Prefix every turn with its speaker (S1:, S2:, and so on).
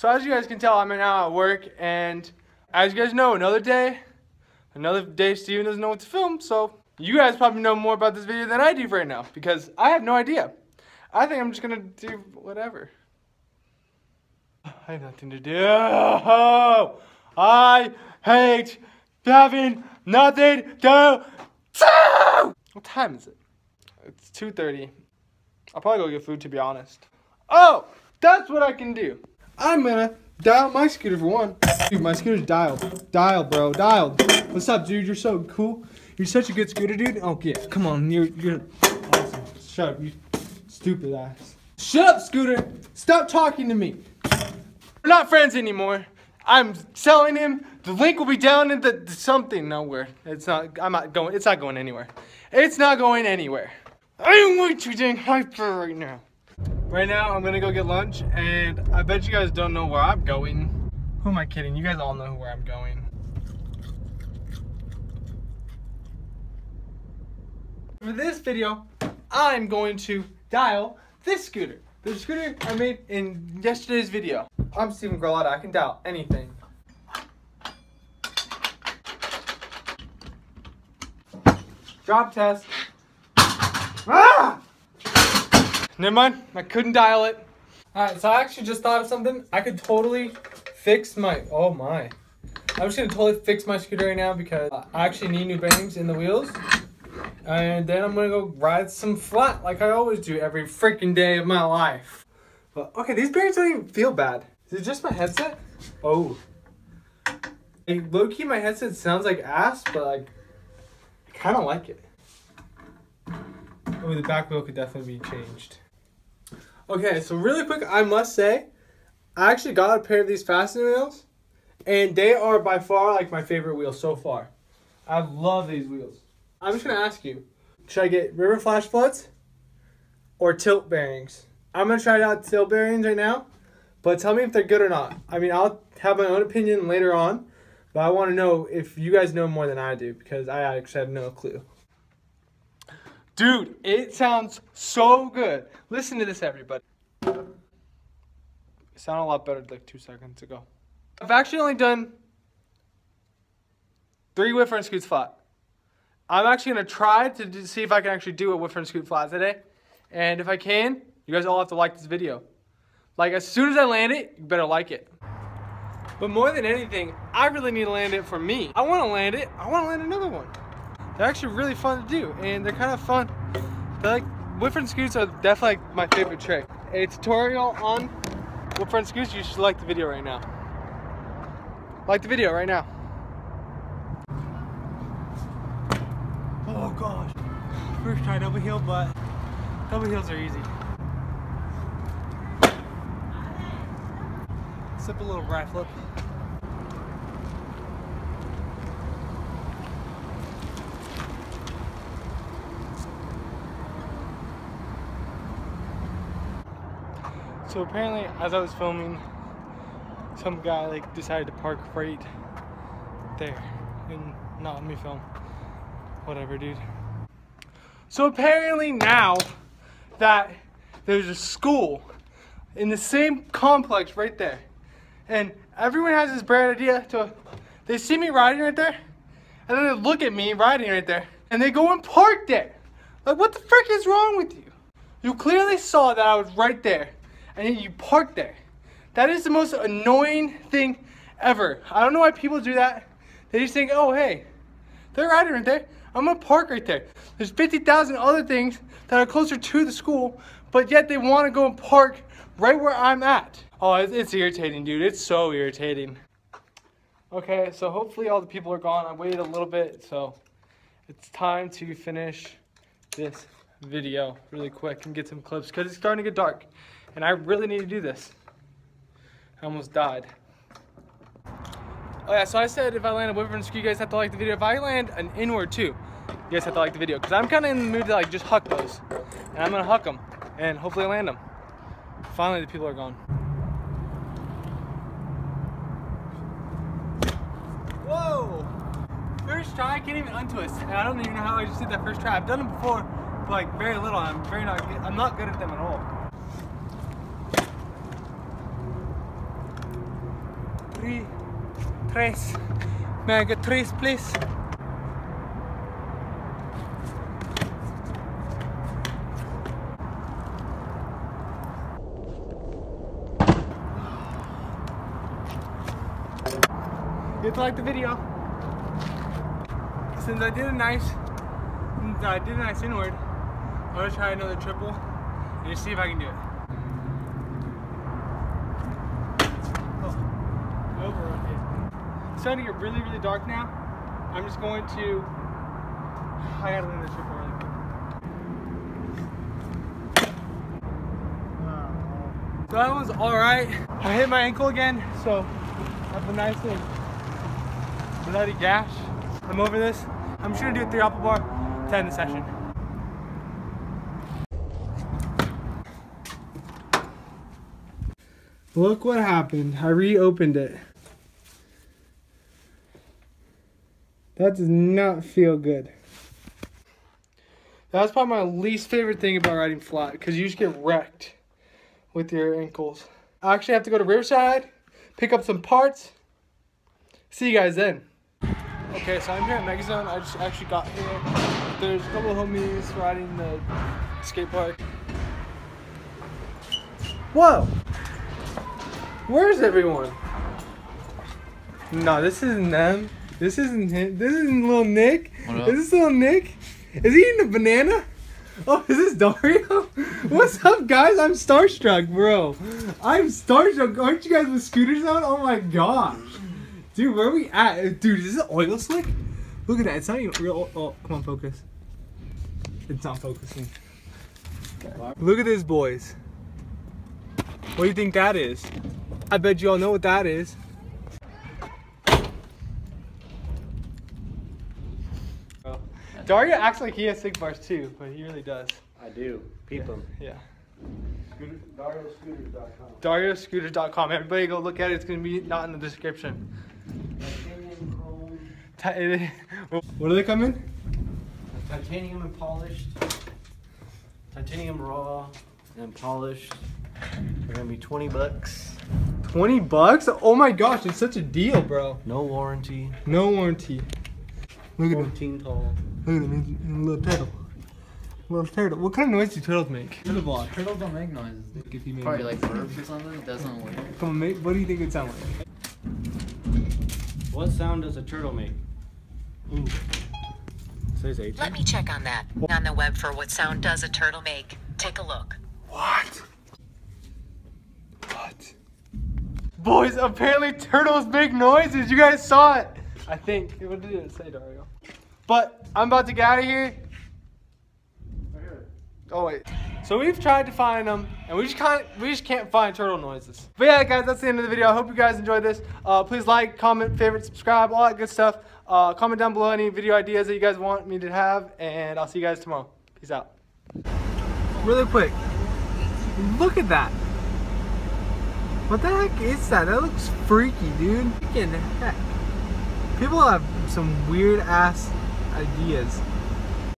S1: So as you guys can tell, I'm now at uh, work, and as you guys know, another day, another day Stephen doesn't know what to film, so you guys probably know more about this video than I do right now, because I have no idea. I think I'm just gonna do whatever. I have nothing to do. I hate having nothing to do. What time is it? It's 2.30. I'll probably go get food to be honest. Oh, that's what I can do. I'm gonna dial my scooter for one. Dude, my scooter's dialed. Dial, bro, dialed. What's up, dude? You're so cool. You're such a good scooter, dude. Oh, yeah, come on. You're, you're awesome. Shut up, you stupid ass. Shut up, scooter. Stop talking to me. We're not friends anymore. I'm selling him. The link will be down in the, the something nowhere. It's not. I'm not going. It's not going anywhere. It's not going anywhere. I'm way too dang hyper right now. Right now, I'm gonna go get lunch, and I bet you guys don't know where I'm going. Who am I kidding? You guys all know where I'm going. For this video, I'm going to dial this scooter. The scooter I made in yesterday's video. I'm Stephen Garlatta. I can dial anything. Drop test. Ah! Never mind, I couldn't dial it. Alright, so I actually just thought of something. I could totally fix my, oh my. I'm just gonna totally fix my scooter right now because I actually need new bearings in the wheels. And then I'm gonna go ride some flat like I always do every freaking day of my life. But okay, these bearings don't even feel bad. Is it just my headset? Oh. Like, low key, my headset sounds like ass, but like, I kind of like it. Oh, the back wheel could definitely be changed. Okay, so really quick, I must say, I actually got a pair of these fastening wheels, and they are by far like my favorite wheels so far. I love these wheels. I'm just gonna ask you, should I get river flash floods or tilt bearings? I'm gonna try out tilt bearings right now, but tell me if they're good or not. I mean, I'll have my own opinion later on, but I want to know if you guys know more than I do because I actually have no clue. Dude, it sounds so good. Listen to this, everybody. It sounded a lot better like two seconds ago. I've actually only done three whiffer and scoots flat. I'm actually gonna try to see if I can actually do a whiffer and scoot flat today. And if I can, you guys all have to like this video. Like as soon as I land it, you better like it. But more than anything, I really need to land it for me. I wanna land it, I wanna land another one. They're actually really fun to do and they're kind of fun. They're like, whiffer and scoots are definitely like my favorite trick. A tutorial on whiffer and scoots, you should like the video right now. Like the video right now. Oh gosh. First try double heel, but double heels are easy. Sip a little right flip. So apparently, as I was filming, some guy like decided to park right there and not let me film. Whatever, dude. So apparently now that there's a school in the same complex right there, and everyone has this bright idea to, they see me riding right there, and then they look at me riding right there, and they go and park there. Like, what the frick is wrong with you? You clearly saw that I was right there, and yet you park there. That is the most annoying thing ever. I don't know why people do that. They just think, oh, hey, they're riding right there. I'm gonna park right there. There's 50,000 other things that are closer to the school, but yet they wanna go and park right where I'm at. Oh, it's irritating, dude. It's so irritating. Okay, so hopefully all the people are gone. I waited a little bit, so it's time to finish this video really quick and get some clips because it's starting to get dark. And I really need to do this. I almost died. Oh yeah, so I said if I land a and screw, you guys have to like the video. If I land an inward too, you guys have to like the video. Because I'm kind of in the mood to like just huck those. And I'm to huck them. And hopefully land them. Finally, the people are gone. Whoa! First try, I can't even untwist. And I don't even know how I just did that first try. I've done them before, but like very little. I'm very not, Good. I'm not good at them at all. Three, tres. Get tres, please? If you like the video. Since I did a nice, I did a nice inward, I'm gonna try another triple and just see if I can do it. Oh, overrun hit. It's starting to get really, really dark now. I'm just going to, I gotta learn the triple really quick. So that one's all right. I hit my ankle again, so I have a nice little bloody gash. I'm over this. I'm just gonna do a three apple bar to end the session. Look what happened. I reopened it. That does not feel good. That's probably my least favorite thing about riding flat because you just get wrecked with your ankles. I actually have to go to Riverside, pick up some parts. See you guys then. Okay, so I'm here at Megazone. I just actually got here. There's a couple of homies riding the skate park. Whoa! Where's everyone? No, this isn't them. This isn't him. This isn't little Nick. Is this little Nick? Is he eating a banana? Oh, is this Dario? What's up, guys? I'm starstruck, bro. I'm starstruck. Aren't you guys with scooters on? Oh my gosh. Dude, where are we at? Uh, dude, is this oil slick? Look at that. It's not even real. Oh, come on, focus. It's not focusing. Look at this, boys. What do you think that is? I bet you all know what that is. Dario acts like he has sick bars too, but he really does.
S2: I do. Peep them.
S1: Yeah.
S2: DarioScooters.com.
S1: DarioScooters.com. Everybody go look at it. It's gonna be not in the description.
S2: Titanium chrome.
S1: What do they come in?
S2: Titanium and polished. Titanium raw and polished. They're gonna be 20 bucks.
S1: 20 bucks? Oh my gosh, it's such a deal, bro.
S2: No warranty.
S1: No warranty. Look at him.
S2: 14 tall.
S1: Look at him. He's a little turtle. Little turtle. What kind of noise do turtles make? Turtle block.
S3: Turtles don't make noises. dude.
S1: If you made
S3: Probably
S1: noise.
S3: like burps or something. It doesn't work.
S1: Come on, mate. What do you think it would sound like?
S2: What sound does a turtle make?
S1: Ooh. Says H.
S4: Let me check on that. On the web for what sound does a turtle make? Take a look.
S1: What? What? Boys, apparently turtles make noises. You guys saw it. I think. What did it say, Dario? But I'm about to get out of here. Oh wait. So we've tried to find them, and we just can't. We just can't find turtle noises. But yeah, guys, that's the end of the video. I hope you guys enjoyed this. Uh, please like, comment, favorite, subscribe, all that good stuff. Uh, comment down below any video ideas that you guys want me to have, and I'll see you guys tomorrow. Peace out. Really quick, look at that. What the heck is that? That looks freaky, dude. Freaking heck. People have some weird ass ideas.